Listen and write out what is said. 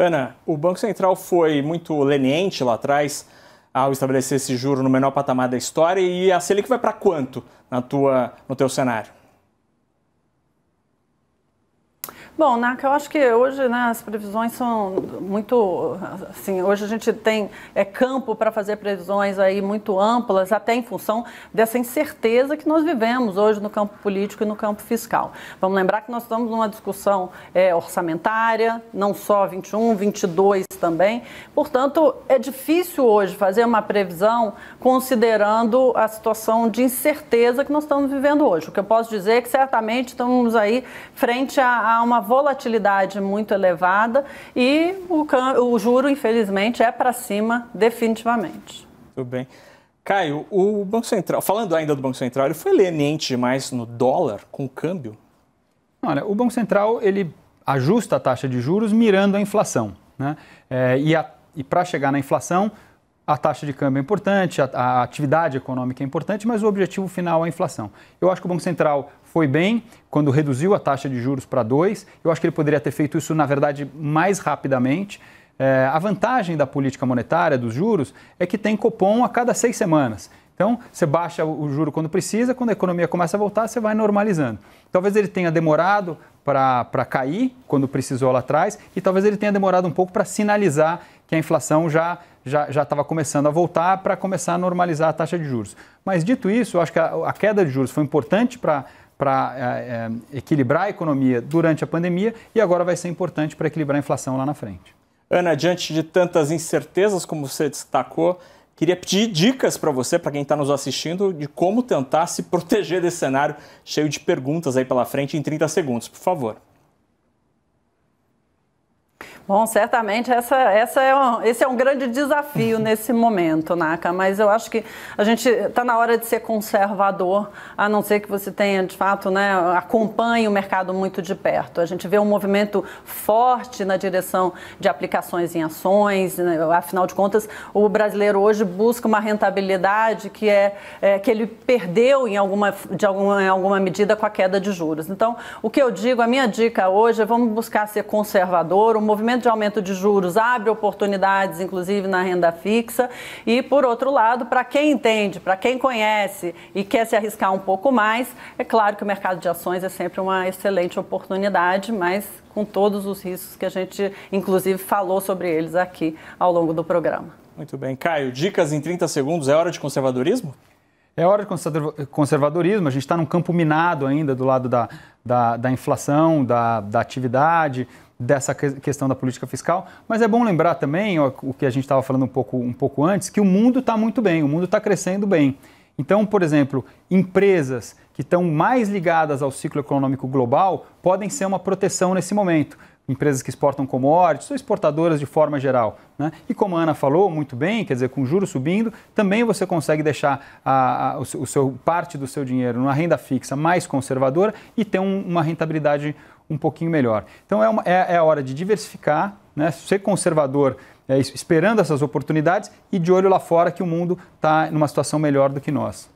Ana, o Banco Central foi muito leniente lá atrás ao estabelecer esse juro no menor patamar da história e a Selic vai para quanto na tua, no teu cenário? Bom, Naka, eu acho que hoje né, as previsões são muito. Assim, hoje a gente tem é, campo para fazer previsões aí muito amplas, até em função dessa incerteza que nós vivemos hoje no campo político e no campo fiscal. Vamos lembrar que nós estamos numa discussão é, orçamentária, não só 21, 22 também. Portanto, é difícil hoje fazer uma previsão considerando a situação de incerteza que nós estamos vivendo hoje. O que eu posso dizer é que certamente estamos aí frente a, a uma volatilidade muito elevada e o, o juro, infelizmente, é para cima definitivamente. Tudo bem. Caio, o Banco Central, falando ainda do Banco Central, ele foi leniente demais no dólar com o câmbio? Olha, o Banco Central ele ajusta a taxa de juros mirando a inflação. Né? É, e, e para chegar na inflação, a taxa de câmbio é importante, a, a, atividade econômica é importante, mas o objetivo final é a inflação. Eu acho que o Banco Central foi bem quando reduziu a taxa de juros para 2. Eu acho que ele poderia ter feito isso, na verdade, mais rapidamente. É, a vantagem da política monetária, dos juros, é que tem cupom a cada seis semanas. Então, você baixa o juro quando precisa, quando a economia começa a voltar, você vai normalizando. Talvez ele tenha demorado para cair, quando precisou lá atrás, e talvez ele tenha demorado um pouco para sinalizar que a inflação já já estava começando a voltar para começar a normalizar a taxa de juros. Mas dito isso, eu acho que a, a queda de juros foi importante para para é, é, equilibrar a economia durante a pandemia e agora vai ser importante para equilibrar a inflação lá na frente. Ana, diante de tantas incertezas como você destacou, queria pedir dicas para você, para quem está nos assistindo, de como tentar se proteger desse cenário cheio de perguntas aí pela frente em 30 segundos, por favor. Bom, certamente essa, essa é um, esse é um grande desafio nesse momento, Naka, mas eu acho que a gente está na hora de ser conservador, a não ser que você tenha, de fato, né, acompanhe o mercado muito de perto. A gente vê um movimento forte na direção de aplicações em ações, né, afinal de contas, o brasileiro hoje busca uma rentabilidade que, é, é, que ele perdeu em alguma, de alguma, em alguma medida com a queda de juros. Então, o que eu digo, a minha dica hoje é vamos buscar ser conservador, o movimento de aumento de juros abre oportunidades, inclusive na renda fixa. E, por outro lado, para quem entende, para quem conhece e quer se arriscar um pouco mais, é claro que o mercado de ações é sempre uma excelente oportunidade, mas com todos os riscos que a gente, inclusive, falou sobre eles aqui ao longo do programa. Muito bem. Caio, dicas em 30 segundos. É hora de conservadorismo? É hora de conservadorismo. A gente está num campo minado ainda do lado da, da, da inflação, da, da atividade, dessa questão da política fiscal, mas é bom lembrar também o que a gente estava falando um pouco, um pouco antes, que o mundo está muito bem, o mundo está crescendo bem. Então, por exemplo, empresas que estão mais ligadas ao ciclo econômico global podem ser uma proteção nesse momento. Empresas que exportam commodities ou exportadoras de forma geral. Né? E como a Ana falou muito bem, quer dizer, com juros subindo, também você consegue deixar a, a, o, seu, o seu, parte do seu dinheiro numa renda fixa mais conservadora e ter um, uma rentabilidade um pouquinho melhor. Então é, uma, é, é a hora de diversificar, né? ser conservador, é, esperando essas oportunidades e de olho lá fora que o mundo está numa situação melhor do que nós.